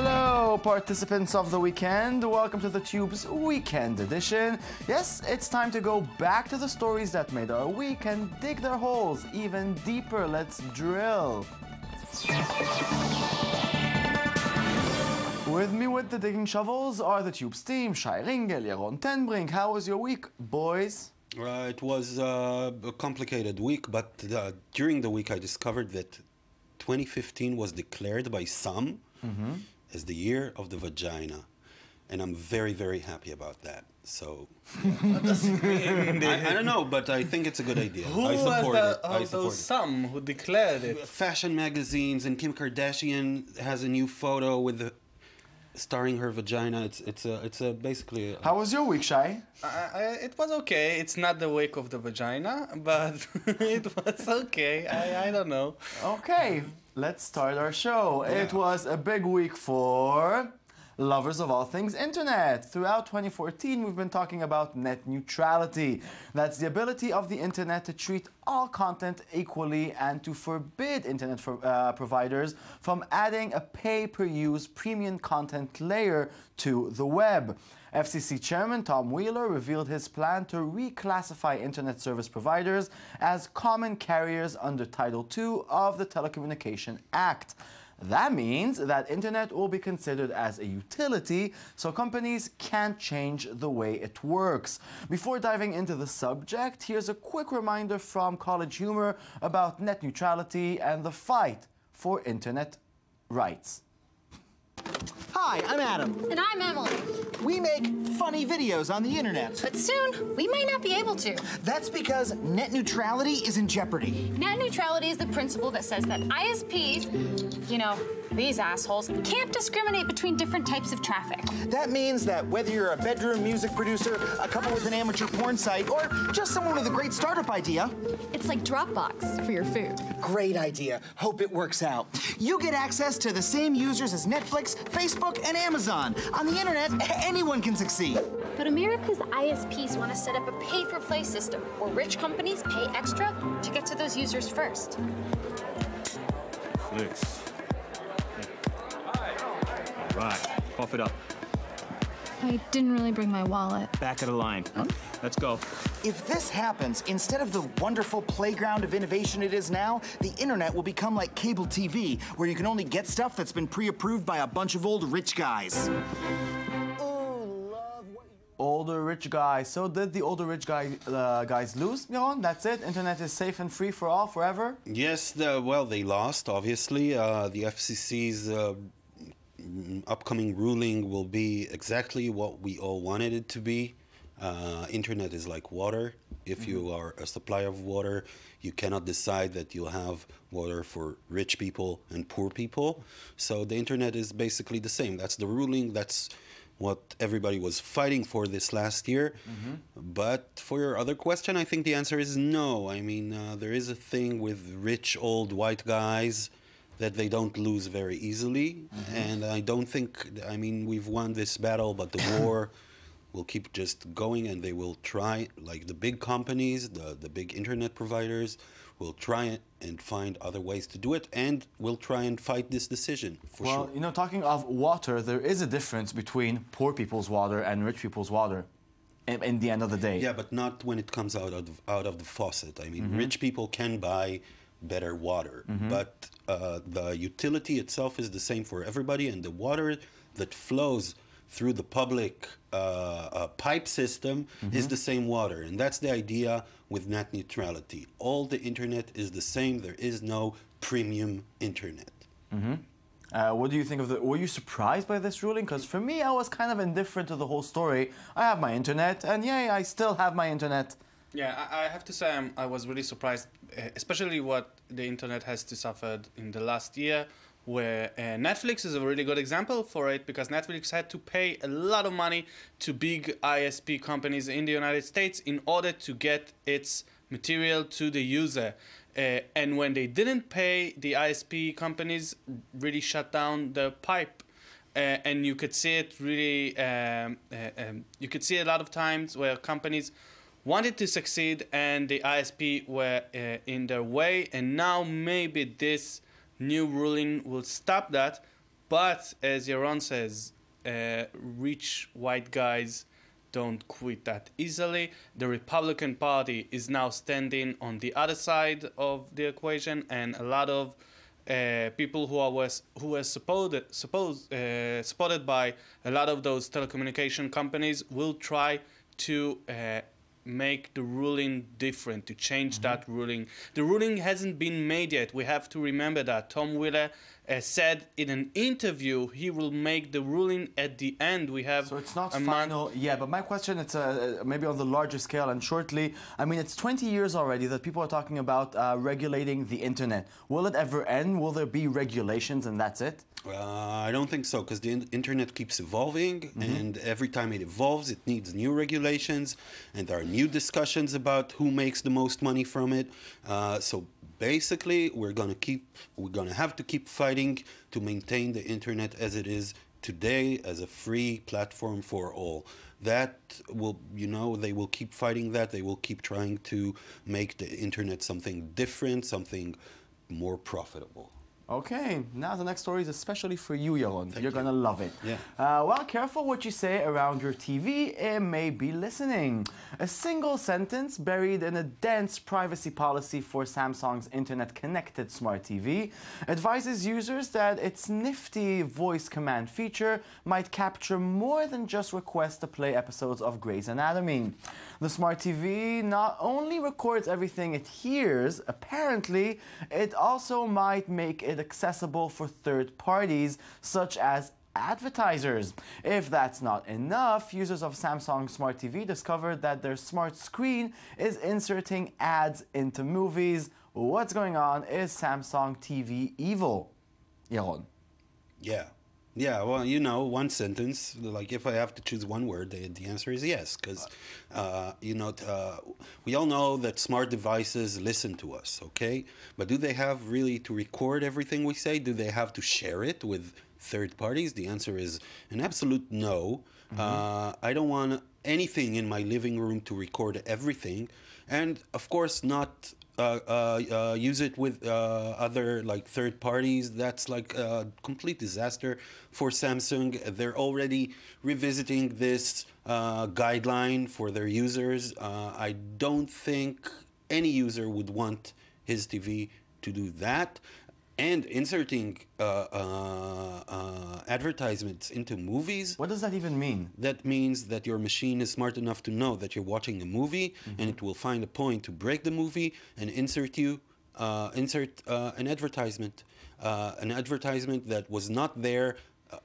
Hello, participants of the weekend. Welcome to the Tube's Weekend Edition. Yes, it's time to go back to the stories that made our week and dig their holes even deeper. Let's drill. With me with the digging shovels are the Tube's team, Shai Ringel, Yaron Tenbrink. How was your week, boys? Uh, it was uh, a complicated week, but uh, during the week I discovered that 2015 was declared by some as the year of the vagina. And I'm very, very happy about that. So, I, I don't know, but I think it's a good idea. Who I was the, it. Uh, I support those it. some who declared it? Fashion magazines and Kim Kardashian has a new photo with the starring her vagina. It's it's a it's a basically a, How was your week, Shai? I, I, it was okay. It's not the wake of the vagina, but it was okay. I, I don't know. Okay, let's start our show. It was a big week for lovers of all things internet. Throughout 2014, we've been talking about net neutrality. That's the ability of the internet to treat all content equally and to forbid internet for, uh, providers from adding a pay per use premium content layer to the web. FCC Chairman Tom Wheeler revealed his plan to reclassify internet service providers as common carriers under Title II of the Telecommunication Act. That means that internet will be considered as a utility, so companies can't change the way it works. Before diving into the subject, here's a quick reminder from College Humor about net neutrality and the fight for internet rights. Hi, I'm Adam. And I'm Emily. We make funny videos on the internet. But soon, we might not be able to. That's because net neutrality is in jeopardy. Net neutrality is the principle that says that ISPs, you know, these assholes, can't discriminate between different types of traffic. That means that whether you're a bedroom music producer, a couple with an amateur porn site, or just someone with a great startup idea, It's like Dropbox for your food. great idea. Hope it works out. You get access to the same users as Netflix, Facebook, and Amazon. On the internet, anyone can succeed. But America's ISPs want to set up a pay for play system where rich companies pay extra to get to those users first. Flicks. Right, cough it up. I didn't really bring my wallet. Back of the line. Let's go. If this happens, instead of the wonderful playground of innovation it is now, the internet will become like cable TV, where you can only get stuff that's been pre approved by a bunch of old rich guys. Older rich guys. So did the older rich guy, uh, guys lose? Yaron, that's it. Internet is safe and free for all forever. Yes, the, well, they lost, obviously. Uh, the FCC's uh, upcoming ruling will be exactly what we all wanted it to be. Uh, internet is like water. If you are a supplier of water, you cannot decide that you'll have water for rich people and poor people. So the internet is basically the same. That's the ruling. That's what everybody was fighting for this last year. But for your other question, I think the answer is no. I mean, uh, there is a thing with rich old white guys that they don't lose very easily. And I don't think, I mean, we've won this battle, but the war will keep just going and they will try, like the big companies, the, the big internet providers, will try and find other ways to do it and will try and fight this decision for Well, sure. you know, talking of water, there is a difference between poor people's water and rich people's water. In, in the end of the day. Yeah, but not when it comes out of out of the faucet. I mean, rich people can buy better water, but uh, the utility itself is the same for everybody, and the water that flows through the public uh, uh, pipe system is the same water, and that's the idea with net neutrality. All the internet is the same. There is no premium internet. Uh, what do you think of the? Were you surprised by this ruling? Because for me, I was kind of indifferent to the whole story. I have my internet, and yay, I still have my internet. Yeah, I, I have to say I'm, I was really surprised, especially what the internet has to suffer in the last year, where uh, Netflix is a really good example for it because Netflix had to pay a lot of money to big ISP companies in the United States in order to get its material to the user. Uh, and when they didn't pay, the ISP companies really shut down the pipe uh, and you could see it really um, uh, um, you could see a lot of times where companies wanted to succeed and the ISP were uh, in their way and now maybe this new ruling will stop that But as Yaron says, uh, rich white guys don't quit that easily. The Republican Party is now standing on the other side of the equation, and a lot of uh, people who are was who were supported supposed uh, supported by a lot of those telecommunication companies will try to uh, make the ruling different to change mm-hmm. that ruling. The ruling hasn't been made yet. We have to remember that tom wheeler uh, said in an interview he will make the ruling at the end we have So it's not a month- final. Yeah, but my question, it's uh, maybe on the larger scale and shortly. I mean, it's 20 years already that people are talking about uh, regulating the internet. Will it ever end? Will there be regulations and that's it? Uh, I don't think so because the in- internet keeps evolving, and every time it evolves, it needs new regulations, and there are new discussions about who makes the most money from it. Uh, so basically, we're gonna keep, we're gonna have to keep fighting to maintain the internet as it is today as a free platform for all. That will, you know, they will keep fighting that. They will keep trying to make the internet something different, something more profitable. Okay, now the next story is especially for you, Yaron. You're you. gonna love it. Yeah. Uh, well, careful what you say around your TV. It may be listening. A single sentence buried in a dense privacy policy for Samsung's internet connected smart TV advises users that its nifty voice command feature might capture more than just requests to play episodes of Grey's Anatomy. The smart TV not only records everything it hears, apparently, it also might make it accessible for third parties, such as advertisers. If that's not enough, users of Samsung Smart TV discovered that their smart screen is inserting ads into movies. What's going on? Is Samsung TV evil? Yaron. Yeah. Yeah, well, you know, one sentence, like if I have to choose one word, the, the answer is yes. Because, uh, you know, t- uh, we all know that smart devices listen to us, okay? But do they have really to record everything we say? Do they have to share it with third parties? The answer is an absolute no. Uh, I don't want anything in my living room to record everything. And, of course, not uh, uh, uh, use it with uh, other like third parties. That's like a complete disaster for Samsung. They're already revisiting this guideline for their users. I don't think any user would want his TV to do that. And inserting uh, uh, uh, advertisements into movies What does that even mean? that means that your machine is smart enough to know that you're watching a movie and it will find a point to break the movie and insert you uh, insert uh, an advertisement uh, an advertisement that was not there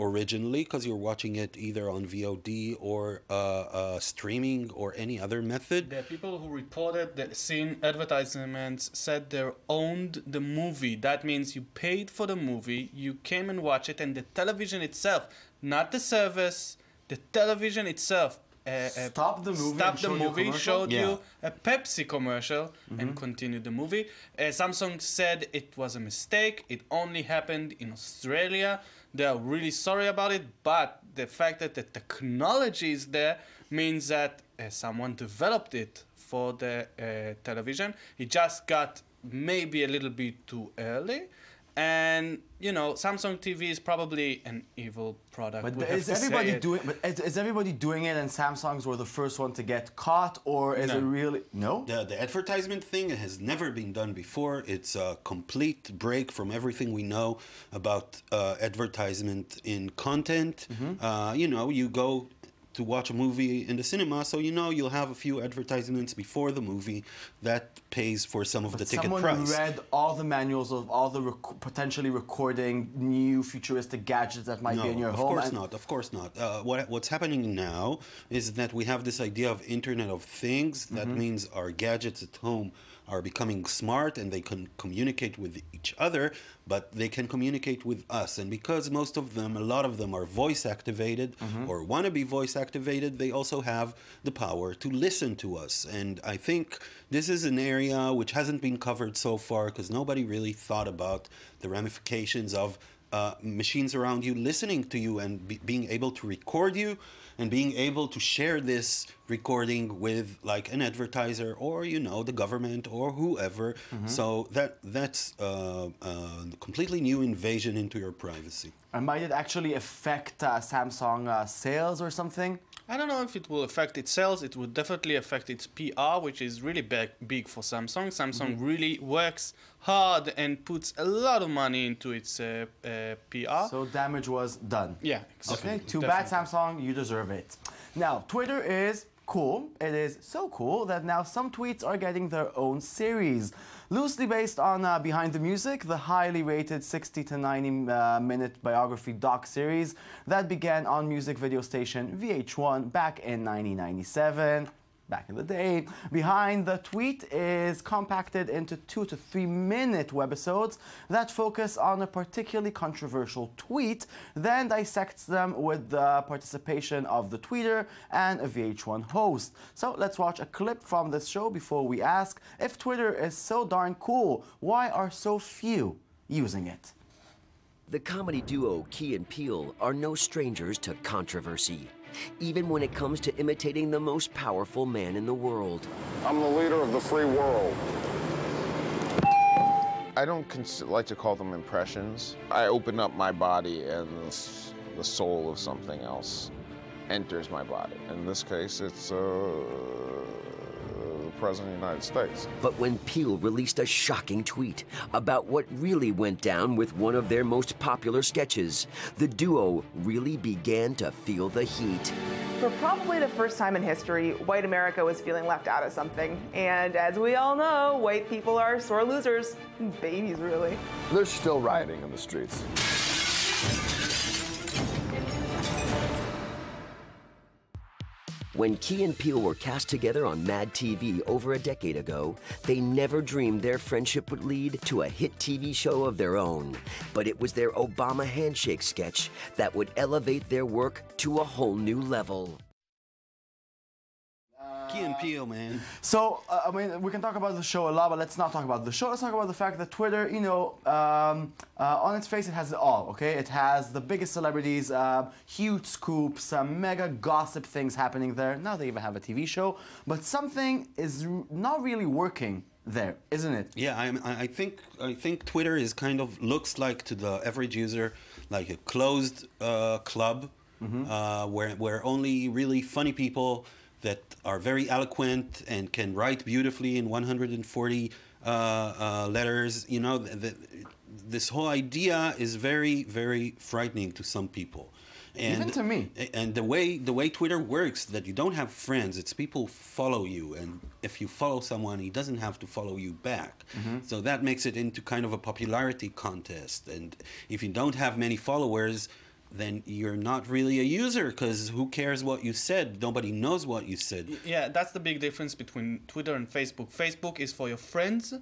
originally because you're watching it either on VOD or uh, uh, streaming or any other method The people who reported that seen advertisements said they owned the movie. That means you paid for the movie, you came and watched it, and the television itself, not the service, the television itself. Uh, uh, Stopped the movie Stopped and the showed you a movie, commercial? showed Yeah. you a Pepsi commercial, and continued the movie. Uh, Samsung said it was a mistake. It only happened in Australia. They are really sorry about it, but the fact that the technology is there means that uh, someone developed it for the uh, television. It just got maybe a little bit too early. And you know, Samsung TV is probably an evil product. But is everybody doing? But is, is everybody doing it, and Samsungs were the first one to get caught, or is No. it really no? The, the advertisement thing has never been done before. It's a complete break from everything we know about uh, advertisement in content. Uh, you know, you go to watch a movie in the cinema, so you know you'll have a few advertisements before the movie that pays for some of the ticket Someone price. read all the manuals of all the rec- potentially recording new futuristic gadgets that might no, be in your of home. Of course not. Of course not. Uh, what, what's happening now is that we have this idea of Internet of Things. That Mm-hmm. means our gadgets at home are becoming smart and they can communicate with each other, but they can communicate with us. And because most of them, a lot of them are voice activated Mm-hmm. or want to be voice activated, they also have the power to listen to us. And I think this is an area which hasn't been covered so far because nobody really thought about the ramifications of uh, machines around you listening to you and be, being able to record you and being able to share this recording with like an advertiser or you know the government or whoever. So that that's uh, a completely new invasion into your privacy. And might it actually affect uh, Samsung uh, sales or something? I don't know if it will affect its sales. It would definitely affect its PR, which is really big, big for Samsung. Samsung really works hard and puts a lot of money into its uh, uh, PR. So damage was done. yeah, exactly. Okay, too bad, Samsung. You deserve it. Now, Twitter is cool. It is so cool that now some tweets are getting their own series. Loosely based on uh, Behind the Music, the highly rated 60 to 90 uh, minute biography doc series that began on music video station VH1 back in 1997 back in the day. Behind the tweet is compacted into two to three minute webisodes that focus on a particularly controversial tweet, then dissects them with the participation of the tweeter and a VH1 host. So let's watch a clip from this show before we ask if Twitter is so darn cool, why are so few using it? The comedy duo Key and Peele are no strangers to controversy, even when it comes to imitating the most powerful man in the world. I'm the leader of the free world. I don't cons- like to call them impressions. I open up my body and the, soul of something else enters my body. In this case, it's uh, the President of the United States. But when Peele released a shocking tweet about what really went down with one of their most popular sketches, the duo really began to feel the heat. For probably the first time in history, white America was feeling left out of something. And as we all know, white people are sore losers. Babies, really. They're still rioting in the streets. When Key and Peele were cast together on Mad TV over a decade ago, they never dreamed their friendship would lead to a hit TV show of their own. But it was their Obama handshake sketch that would elevate their work to a whole new level. Key and Peele, man. So, uh, I mean, we can talk about the show a lot, but let's not talk about the show. Let's talk about the fact that Twitter, you know, um, uh, on its face, it has it all, okay? It has the biggest celebrities, uh, huge scoops, uh, mega gossip things happening there. Now they even have a TV show, but something is r- not really working there, isn't it? Yeah, I, I I think I think Twitter is kind of looks like to the average user like a closed uh, club uh, where where only really funny people that are very eloquent and can write beautifully in 140 uh, uh, letters. You know, th th this whole idea is very very frightening to some people. And, Even to me. And the way the way Twitter works, that you don't have friends. It's people follow you, and if you follow someone, he doesn't have to follow you back. So that makes it into kind of a popularity contest. And if you don't have many followers, then you're not really a user because who cares what you said? Nobody knows what you said. Yeah, that's the big difference between Twitter and Facebook. Facebook is for your friends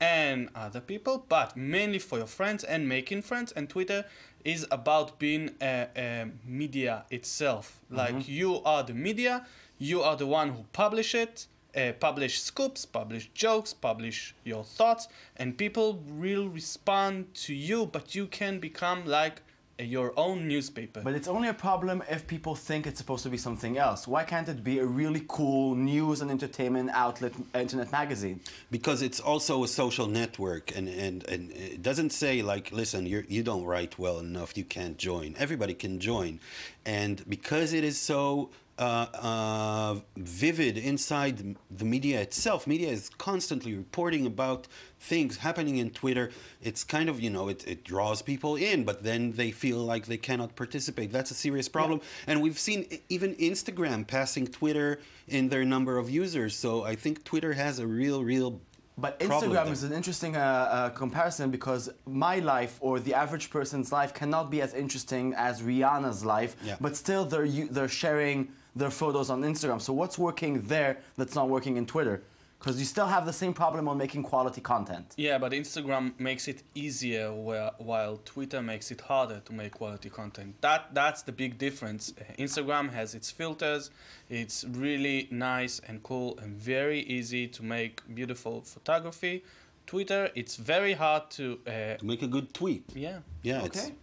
and other people, but mainly for your friends and making friends. And Twitter is about being a, a media itself. Like you are the media, you are the one who publish it, uh, publish scoops, publish jokes, publish your thoughts, and people will respond to you. But you can become like your own newspaper. But it's only a problem if people think it's supposed to be something else. Why can't it be a really cool news and entertainment outlet, internet magazine? because it's also a social network and, and, and it doesn't say like listen you're, you don't write well enough you can't join everybody can join and because it is so uh, uh, vivid inside the media itself. Media is constantly reporting about things happening in twitter. It's kind of you know it, it draws people in but then they feel like they cannot participate. That's a serious problem. And we've seen even instagram passing twitter in their number of users. So i think twitter has a real real But Instagram is an interesting uh, uh, comparison because my life or the average person's life cannot be as interesting as Rihanna's life, Yeah. but still they're they're sharing their photos on Instagram. So what's working there that's not working in Twitter? Because you still have the same problem on making quality content. Yeah, but Instagram makes it easier, where, while Twitter makes it harder to make quality content. That that's the big difference. Instagram has its filters. It's really nice and cool and very easy to make beautiful photography. Twitter, it's very hard to. Uh, to make a good tweet yeah. yeah Okay,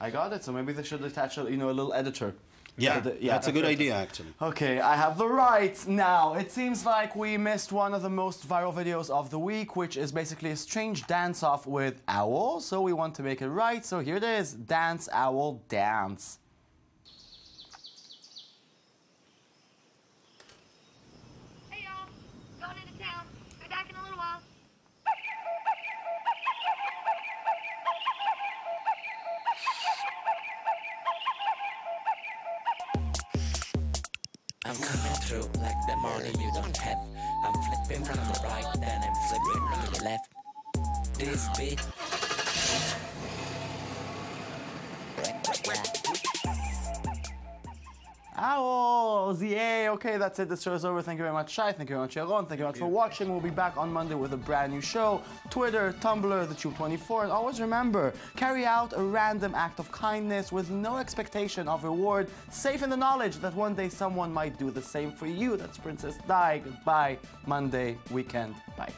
I got it. So maybe they should attach a, you know a little editor. Yeah, The- that's a good idea, actually. Okay, I have the right now. It seems like we missed one of the most viral videos of the week, which is basically a strange dance off with Owl. So we want to make it right. So here it is Dance Owl Dance. Don't have. I'm flipping from the right, then I'm flipping to the left. This beat. Yay! Okay, that's it. This show is over. Thank you very much, Shai. Thank you very much, Yaron. Thank you very much for watching. We'll be back on Monday with a brand new show. Twitter, Tumblr, the Tube24. And always remember, carry out a random act of kindness with no expectation of reward, safe in the knowledge that one day someone might do the same for you. That's Princess Di. Goodbye. Monday weekend. Bye.